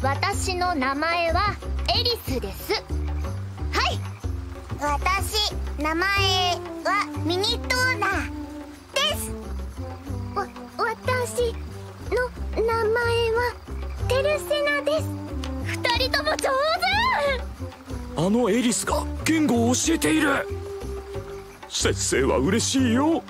私の名前はエリスです。はい。私名前はミニトーナです。わ私の名前はテルセナです。二人とも上手。あのエリスが言語を教えている。先生は嬉しいよ。